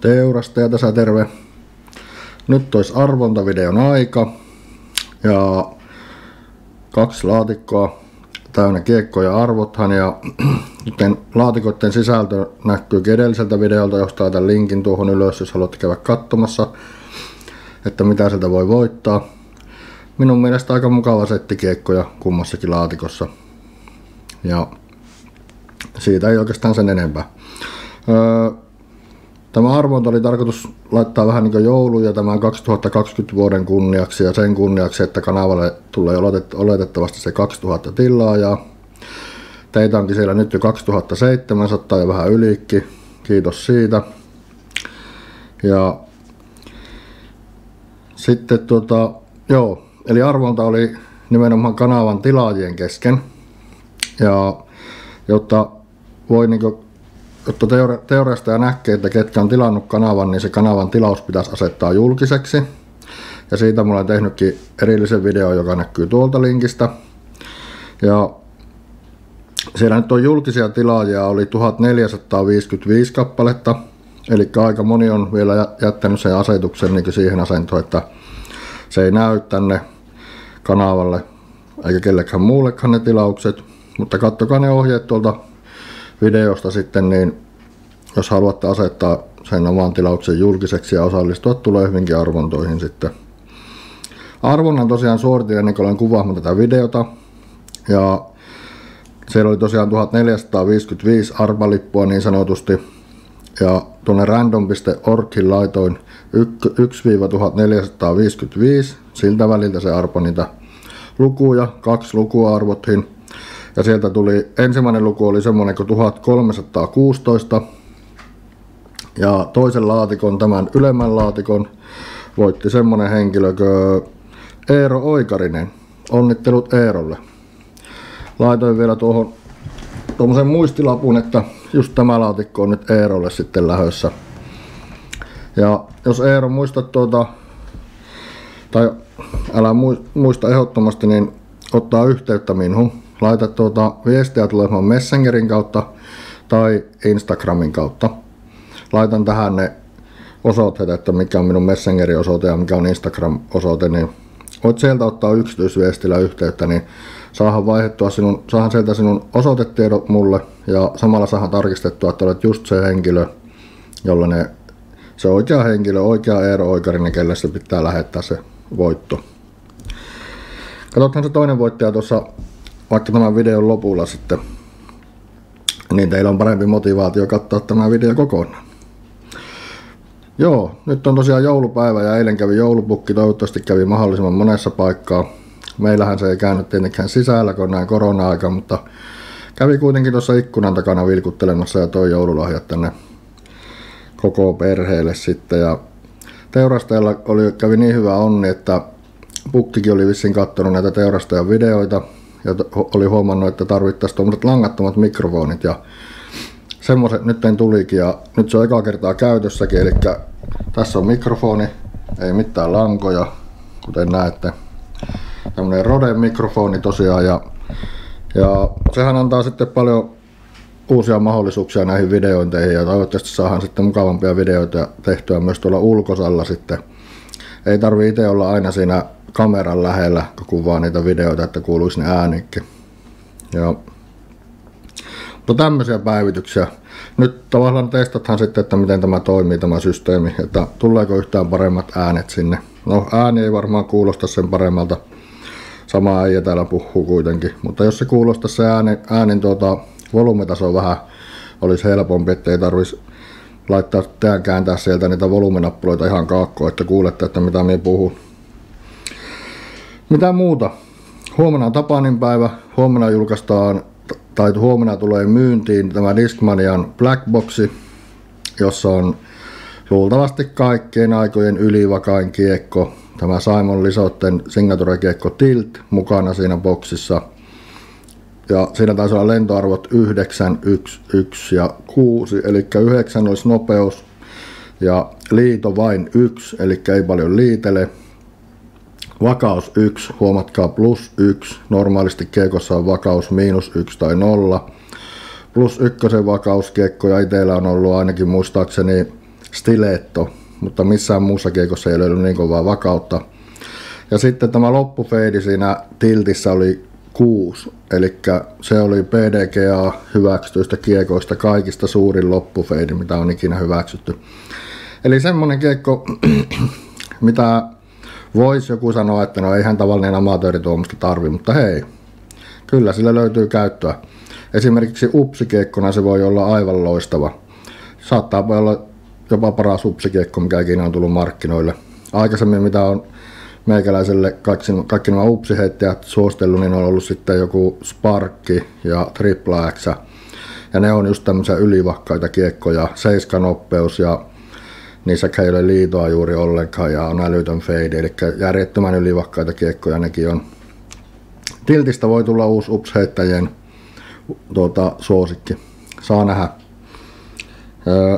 Teurastaja tässä terve. Nyt olisi arvontavideon aika. Ja kaksi laatikkoa täynnä kiekkoja arvothan ja nyt laatikoiden sisältö näkyy edelliseltä videolta, josta laitan linkin tuohon ylös, jos haluatte käydä katsomassa, että mitä sieltä voi voittaa. Minun mielestä aika mukava setti kiekkoja kummassakin laatikossa. Ja siitä ei oikeastaan sen enempää. Öö, Tämä arvonta oli tarkoitus laittaa vähän niin kuin jouluja tämän 2020 vuoden kunniaksi ja sen kunniaksi, että kanavalle tulee oletettavasti se 2000 ja Teitä onkin siellä nyt jo 2700 ja vähän ylikin. Kiitos siitä. Ja sitten tota, joo, eli arvonta oli nimenomaan kanavan tilaajien kesken. Ja jotta voi niin jotta teori- teoriasta ja näkee, että ketkä on tilannut kanavan, niin se kanavan tilaus pitäisi asettaa julkiseksi. Ja siitä mulla on tehnytkin erillisen video, joka näkyy tuolta linkistä. Ja siellä nyt on julkisia tilaajia, oli 1455 kappaletta. Eli aika moni on vielä jättänyt sen asetuksen niin siihen asentoon, että se ei näy tänne kanavalle eikä kellekään muullekaan ne tilaukset. Mutta kattokaa ne ohjeet tuolta videosta sitten, niin jos haluatte asettaa sen oman tilauksen julkiseksi ja osallistua, tulee hyvinkin arvontoihin sitten. Arvonnan tosiaan suoritin ennen kuin olen kuvaamaan tätä videota. Ja siellä oli tosiaan 1455 arvalippua niin sanotusti. Ja tuonne random.orgin laitoin 1-1455. Siltä väliltä se arpo niitä lukuja. Kaksi lukua arvottiin. Ja sieltä tuli, ensimmäinen luku oli semmoinen kuin 1316. Ja toisen laatikon, tämän ylemmän laatikon, voitti semmonen henkilö kuin Eero Oikarinen. Onnittelut Eerolle. Laitoin vielä tuohon tuommoisen muistilapun, että just tämä laatikko on nyt Eerolle sitten lähössä. Ja jos Eero muistat tuota, tai älä muista ehdottomasti, niin ottaa yhteyttä minuun laita tuota viestiä tulemaan Messengerin kautta tai Instagramin kautta. Laitan tähän ne osoitteet, että mikä on minun Messengerin osoite ja mikä on Instagram-osoite, niin voit sieltä ottaa yksityisviestillä yhteyttä, niin saahan vaihdettua sinun, saahan sieltä sinun osoitetiedot mulle ja samalla saahan tarkistettua, että olet just se henkilö, jolle ne, se oikea henkilö, oikea Eero Oikarinen, kelle se pitää lähettää se voitto. Katsotaan se toinen voittaja tuossa vaikka tämän videon lopulla sitten, niin teillä on parempi motivaatio katsoa tämä video kokonaan. Joo, nyt on tosiaan joulupäivä ja eilen kävi joulupukki, toivottavasti kävi mahdollisimman monessa paikkaa. Meillähän se ei käynyt tietenkään sisällä, kun näin korona-aika, mutta kävi kuitenkin tuossa ikkunan takana vilkuttelemassa ja toi joululahjat tänne koko perheelle sitten. Ja teurastajalla oli, kävi niin hyvä onni, että pukkikin oli vissiin katsonut näitä teurastajan videoita ja oli huomannut, että tarvittaisiin tuommoiset langattomat mikrofonit ja semmoiset nyt tulikin ja nyt se on eka kertaa käytössäkin, eli tässä on mikrofoni, ei mitään lankoja, kuten näette. Tämmöinen Rode mikrofoni tosiaan ja, ja sehän antaa sitten paljon uusia mahdollisuuksia näihin videointeihin ja toivottavasti saadaan sitten mukavampia videoita tehtyä myös tuolla ulkosalla sitten. Ei tarvi itse olla aina siinä kameran lähellä, kun kuvaa niitä videoita, että kuuluisi ne äänikin. Ja, mutta tämmöisiä päivityksiä. Nyt tavallaan testathan sitten, että miten tämä toimii tämä systeemi, että tuleeko yhtään paremmat äänet sinne. No ääni ei varmaan kuulosta sen paremmalta. Sama ei täällä puhuu kuitenkin, mutta jos se kuulostaa se ääni, äänin tuota, volumetaso vähän olisi helpompi, ettei tarvitsisi laittaa teidän kääntää sieltä niitä volumenappuloita ihan kaakkoon, että kuulette, että mitä minä puhun. Mitä muuta? Huomenna on Tapanin päivä. Huomenna julkaistaan, tai huomenna tulee myyntiin tämä Discmanian Blackboxi, jossa on luultavasti kaikkien aikojen ylivakain kiekko. Tämä Simon Lisotten signature-kiekko Tilt mukana siinä boksissa. Ja siinä taisi olla lentoarvot 9, 1, 1 ja 6, eli 9 olisi nopeus ja liito vain 1, eli ei paljon liitele. vakaus 1, huomatkaa plus 1, normaalisti kiekossa on vakaus miinus 1 tai 0. Plus ykkösen vakauskiekkoja itsellä on ollut ainakin muistaakseni stiletto, mutta missään muussa kiekossa ei löydy niin kovaa vakautta. Ja sitten tämä loppufeidi siinä tiltissä oli 6, eli se oli PDGA hyväksytyistä kiekoista kaikista suurin loppufeidi, mitä on ikinä hyväksytty. Eli semmonen kiekko, mitä voisi joku sanoa, että no eihän tavallinen amatööri tarvi, mutta hei, kyllä sillä löytyy käyttöä. Esimerkiksi upsikiekkona se voi olla aivan loistava. Saattaa olla jopa paras upsikiekko, mikä ikinä on tullut markkinoille. Aikaisemmin mitä on meikäläiselle kaikki, kaikki nämä upsiheittäjät suostellut, niin on ollut sitten joku Sparkki ja Triple X. Ja ne on just tämmöisiä ylivakkaita kiekkoja, seiskanoppeus ja niissä ei ole liitoa juuri ollenkaan ja on älytön fade, eli järjettömän ylivakkaita kiekkoja nekin on. Tiltistä voi tulla uusi upsheittäjien tuota, suosikki. Saa nähdä.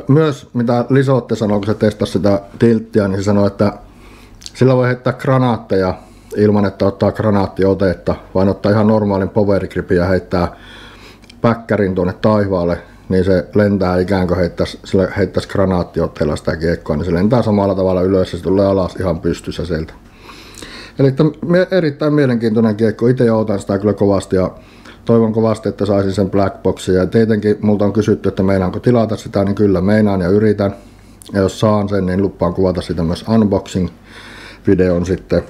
Myös mitä Lisotte sanoi, kun se testasi sitä tilttiä, niin se sanoi, että sillä voi heittää granaatteja ilman, että ottaa granaattiotetta, vaan ottaa ihan normaalin powergripin ja heittää päkkärin tuonne taivaalle, niin se lentää ikään kuin heittäisi, heittäisi granaattiotteella sitä kiekkoa, niin se lentää samalla tavalla ylös ja se tulee alas ihan pystyssä sieltä. Eli erittäin mielenkiintoinen kiekko. Itse otan sitä kyllä kovasti ja toivon kovasti, että saisin sen Blackboxin. Ja tietenkin multa on kysytty, että meinaanko tilata sitä, niin kyllä meinaan ja yritän. Ja jos saan sen, niin lupaan kuvata sitä myös unboxing-videon sitten.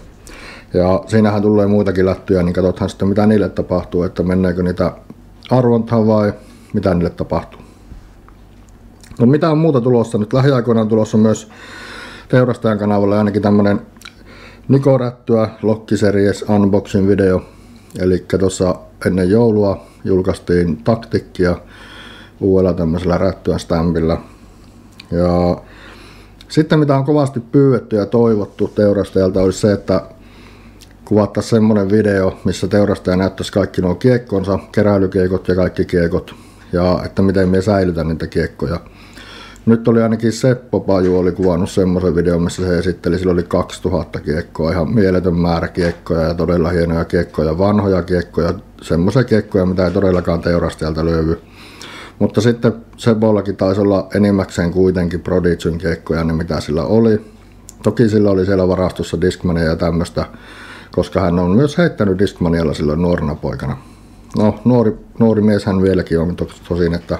Ja siinähän tulee muitakin lättyjä, niin katsothan sitten mitä niille tapahtuu, että menneekö niitä arvontaan vai mitä niille tapahtuu. No mitä on muuta tulossa? Nyt lähiaikoina on tulossa myös teurastajan kanavalle ainakin tämmönen Niko Rättyä Lokkiseries unboxing video. Eli tuossa ennen joulua julkaistiin taktikkia uudella tämmöisellä rättyä stämpillä. Ja sitten mitä on kovasti pyydetty ja toivottu teurastajalta olisi se, että kuvattaisiin semmoinen video, missä teurastaja näyttäisi kaikki nuo kiekkonsa, keräilykiekot ja kaikki kiekot, ja että miten me säilytän niitä kiekkoja. Nyt oli ainakin Seppo Paju oli kuvannut semmoisen videon, missä se esitteli, sillä oli 2000 kiekkoa, ihan mieletön määrä kiekkoja ja todella hienoja kiekkoja, vanhoja kiekkoja, semmoisia kiekkoja, mitä ei todellakaan teurastajalta löydy. Mutta sitten Sebollakin taisi olla enimmäkseen kuitenkin Prodigyn kiekkoja, niin mitä sillä oli. Toki sillä oli siellä varastossa Discmania ja tämmöistä, koska hän on myös heittänyt Discmanialla silloin nuorena poikana. No, nuori, nuori mies hän vieläkin on, tosin, että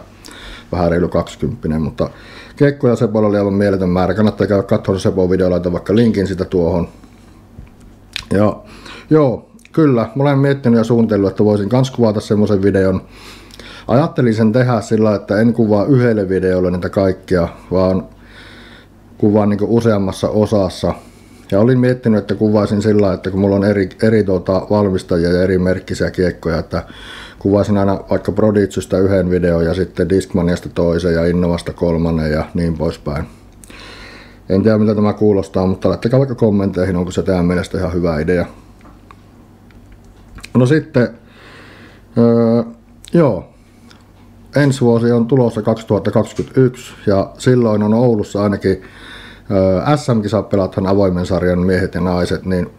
vähän reilu 20, mutta Kekko ja oli aivan mieletön määrä. Kannattaa käydä katsoa Sepon video, laita vaikka linkin sitä tuohon. Ja joo, kyllä, mä olen miettinyt ja suunnitellut, että voisin kans kuvata semmoisen videon. Ajattelin sen tehdä sillä, että en kuvaa yhdelle videolle niitä kaikkia, vaan kuvaan niin useammassa osassa. Ja olin miettinyt, että kuvaisin sillä, että kun mulla on eri, eri tuota, valmistajia ja eri merkkisiä kiekkoja, että kuvasin aina vaikka Prodigystä yhden videon ja sitten Discmaniasta toisen ja Innovasta kolmannen ja niin poispäin. En tiedä mitä tämä kuulostaa, mutta laittakaa vaikka kommentteihin, onko se teidän mielestä ihan hyvä idea. No sitten, öö, joo, ensi vuosi on tulossa 2021 ja silloin on Oulussa ainakin öö, SM-kisapelathan avoimen sarjan miehet ja naiset, niin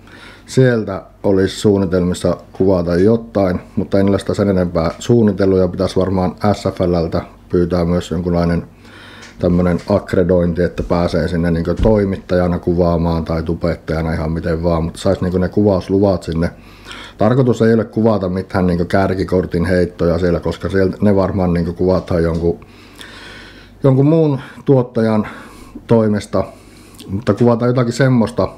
sieltä olisi suunnitelmissa kuvata jotain, mutta en ole sitä sen enempää suunnitellut ja pitäisi varmaan SFLltä pyytää myös jonkunlainen tämmöinen akkredointi, että pääsee sinne niin toimittajana kuvaamaan tai tubettajana ihan miten vaan, mutta saisi niin ne kuvausluvat sinne. Tarkoitus ei ole kuvata mitään niin kärkikortin heittoja siellä, koska siellä ne varmaan niin kuvataan jonkun, jonkun muun tuottajan toimesta, mutta kuvataan jotakin semmoista,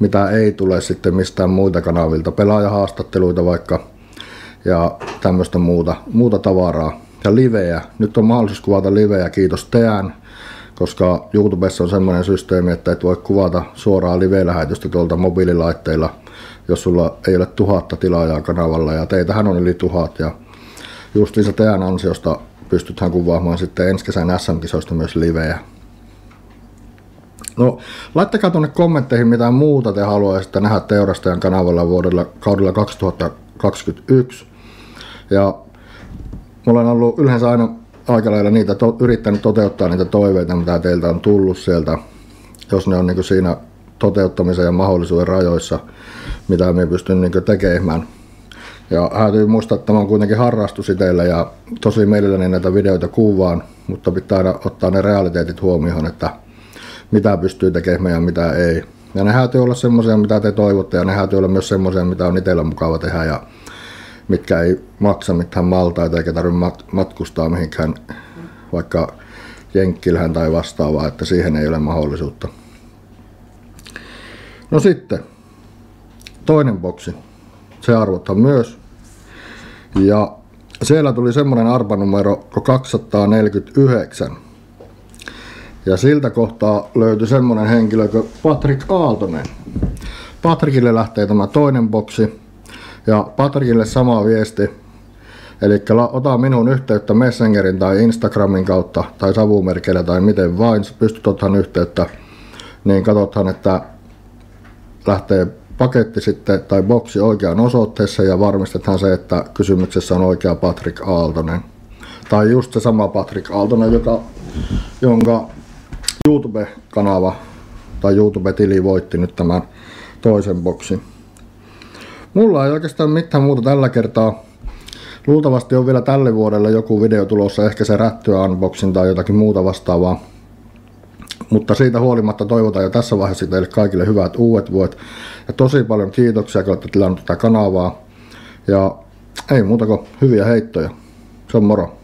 mitä ei tule sitten mistään muita kanavilta, pelaajahaastatteluita vaikka ja tämmöistä muuta, muuta tavaraa. Ja livejä, nyt on mahdollisuus kuvata livejä, kiitos Teän, koska YouTubessa on semmoinen systeemi, että et voi kuvata suoraan live-lähetystä tuolta mobiililaitteilla, jos sulla ei ole tuhatta tilaajaa kanavalla, ja teitähän on yli tuhat, ja justiinsa Teän ansiosta pystytään kuvaamaan sitten ensi kesän SM-kisoista myös livejä. No, laittakaa tuonne kommentteihin mitä muuta te haluaisitte nähdä Teurastajan kanavalla vuodella kaudella 2021. Ja mulla on ollut yleensä aina aika lailla niitä, to, yrittänyt toteuttaa niitä toiveita, mitä teiltä on tullut sieltä, jos ne on niin siinä toteuttamisen ja mahdollisuuden rajoissa, mitä me pystyn niin tekemään. Ja täytyy muistaa, että tämä on kuitenkin harrastus itselle ja tosi mielelläni näitä videoita kuvaan, mutta pitää aina ottaa ne realiteetit huomioon, että mitä pystyy tekemään ja mitä ei. Ja ne täytyy olla semmoisia, mitä te toivotte, ja ne täytyy olla myös semmoisia, mitä on itsellä mukava tehdä, ja mitkä ei maksa mitään maltaita, eikä tarvitse matkustaa mihinkään vaikka jenkkilhän tai vastaavaa, että siihen ei ole mahdollisuutta. No sitten, toinen boksi. Se arvottaa myös. Ja siellä tuli semmoinen arpanumero 249. Ja siltä kohtaa löytyi semmoinen henkilö kuin Patrick Aaltonen. Patrikille lähtee tämä toinen boksi. Ja Patrikille sama viesti. Eli ota minun yhteyttä Messengerin tai Instagramin kautta tai savumerkeillä tai miten vain. Pystyt ottamaan yhteyttä. Niin katsotaan, että lähtee paketti sitten tai boksi oikeaan osoitteessa ja varmistetaan se, että kysymyksessä on oikea Patrick Aaltonen. Tai just se sama Patrick Aaltonen, joka, jonka YouTube-kanava tai YouTube-tili voitti nyt tämän toisen boksin. Mulla ei oikeastaan mitään muuta tällä kertaa. Luultavasti on vielä tälle vuodelle joku video tulossa, ehkä se rättyä unboxing tai jotakin muuta vastaavaa. Mutta siitä huolimatta toivotan jo tässä vaiheessa teille kaikille hyvät uudet vuodet. Ja tosi paljon kiitoksia, kun olette tilannut tätä kanavaa. Ja ei muuta kuin hyviä heittoja. Se on moro.